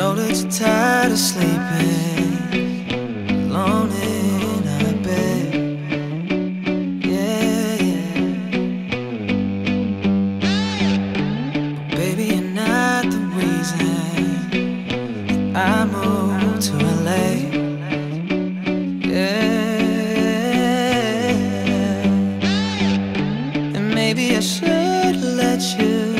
know that you're tired of sleeping alone in our bed. Yeah, yeah. But baby, you're not the reason I moved to LA. Yeah. And maybe I should let you